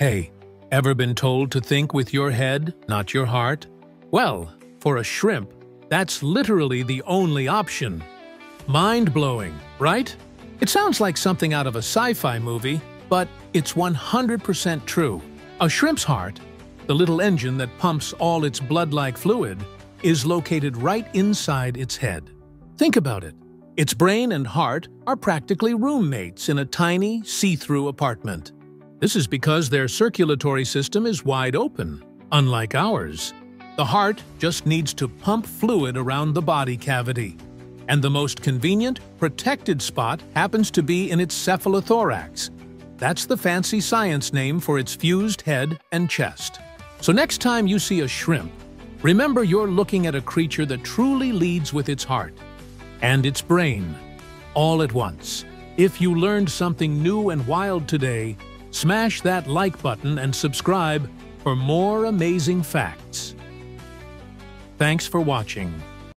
Hey, ever been told to think with your head, not your heart? Well, for a shrimp, that's literally the only option. Mind-blowing, right? It sounds like something out of a sci-fi movie, but it's 100% true. A shrimp's heart, the little engine that pumps all its blood-like fluid, is located right inside its head. Think about it. Its brain and heart are practically roommates in a tiny, see-through apartment. This is because their circulatory system is wide open, unlike ours. The heart just needs to pump fluid around the body cavity. And the most convenient, protected spot happens to be in its cephalothorax. That's the fancy science name for its fused head and chest. So next time you see a shrimp, remember you're looking at a creature that truly leads with its heart and its brain, all at once. If you learned something new and wild today, smash that like button and subscribe for more amazing facts. Thanks for watching.